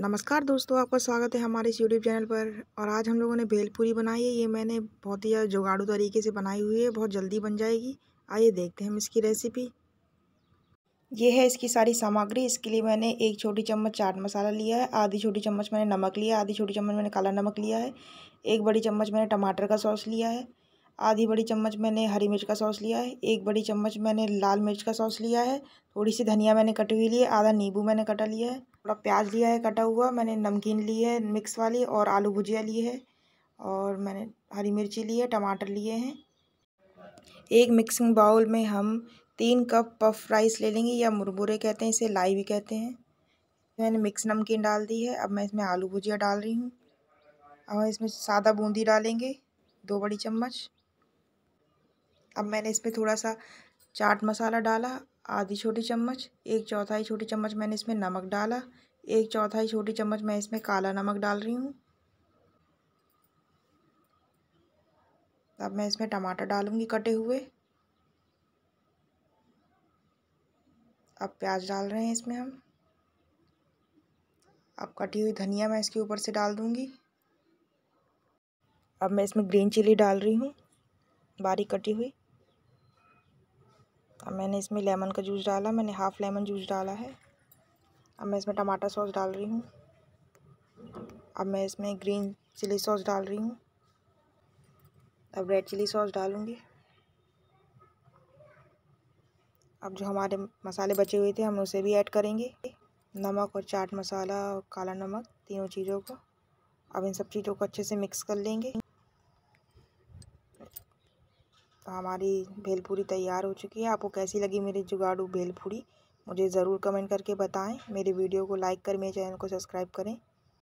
नमस्कार दोस्तों, आपका स्वागत है हमारे इस यूट्यूब चैनल पर। और आज हम लोगों ने भेलपूरी बनाई है। ये मैंने बहुत ही जुगाड़ू तरीके से बनाई हुई है। बहुत जल्दी बन जाएगी। आइए देखते हैं हम इसकी रेसिपी। ये है इसकी सारी सामग्री। इसके लिए मैंने एक छोटी चम्मच चाट मसाला लिया है। आधी छोटी चम्मच मैंने नमक लिया आधी छोटी चम्मच मैंने काला नमक लिया है। एक बड़ी चम्मच मैंने टमाटर का सॉस लिया है। आधी बड़ी चम्मच मैंने हरी मिर्च का सॉस लिया है, एक बड़ी चम्मच मैंने लाल मिर्च का सॉस लिया है, थोड़ी सी धनिया मैंने कटी हुई ली है, आधा नींबू मैंने कटा लिया है, थोड़ा प्याज लिया है कटा हुआ, मैंने नमकीन ली है मिक्स वाली और आलू भुजिया ली है और मैंने हरी मिर्ची ली है, टमाटर लिए हैं। एक मिक्सिंग बाउल में हम तीन कप पफ राइस ले लेंगे या मुरमुरे कहते हैं, इसे लाई भी कहते हैं। मैंने मिक्स नमकीन डाल दी है, अब मैं इसमें आलू भुजिया डाल रही हूँ। अब इसमें सादा बूंदी डालेंगे, दो बड़ी चम्मच। अब मैंने इसमें थोड़ा सा चाट मसाला डाला, आधी छोटी चम्मच, एक चौथाई छोटी चम्मच मैंने इसमें नमक डाला, एक चौथाई छोटी चम्मच मैं इसमें काला नमक डाल रही हूँ। अब मैं इसमें टमाटर डालूँगी कटे हुए। अब प्याज डाल रहे हैं इसमें हम। अब कटी हुई धनिया मैं इसके ऊपर से डाल दूँगी। अब मैं इसमें ग्रीन चिली डाल रही हूँ, बारीक कटी हुई। अब मैंने इसमें लेमन का जूस डाला, मैंने हाफ़ लेमन जूस डाला है। अब मैं इसमें टमाटर सॉस डाल रही हूँ। अब मैं इसमें ग्रीन चिली सॉस डाल रही हूँ। अब रेड चिली सॉस डालूँगी। अब जो हमारे मसाले बचे हुए थे, हम उसे भी ऐड करेंगे। नमक और चाट मसाला और काला नमक, तीनों चीज़ों को। अब इन सब चीज़ों को अच्छे से मिक्स कर लेंगे। हमारी भेलपूरी तैयार हो चुकी है। आपको कैसी लगी मेरी जुगाड़ू भेलपूरी? मुझे ज़रूर कमेंट करके बताएँ। मेरे वीडियो को लाइक कर मेरे चैनल को सब्सक्राइब करें।